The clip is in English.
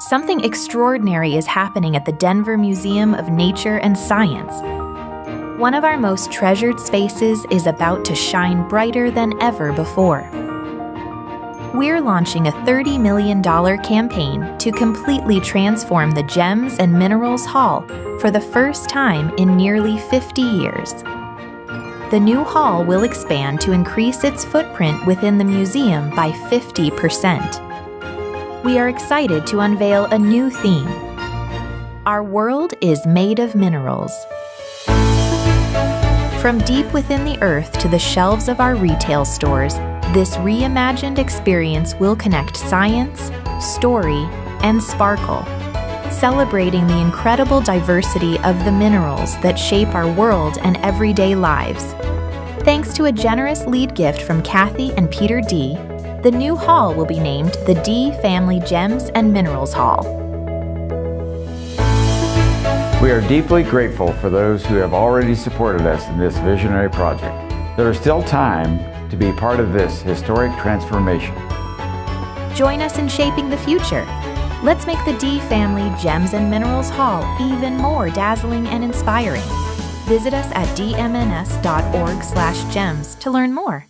Something extraordinary is happening at the Denver Museum of Nature and Science. One of our most treasured spaces is about to shine brighter than ever before. We're launching a $30 million campaign to completely transform the Gems and Minerals Hall for the first time in nearly 50 years. The new hall will expand to increase its footprint within the museum by 50% we are excited to unveil a new theme. Our world is made of minerals. From deep within the earth to the shelves of our retail stores, this reimagined experience will connect science, story, and sparkle, celebrating the incredible diversity of the minerals that shape our world and everyday lives. Thanks to a generous lead gift from Kathy and Peter Dea., the new hall will be named the Dea Family Gems and Minerals Hall. We are deeply grateful for those who have already supported us in this visionary project. There is still time to be part of this historic transformation. Join us in shaping the future. Let's make the Dea Family Gems and Minerals Hall even more dazzling and inspiring. Visit us at dmns.org/gems to learn more.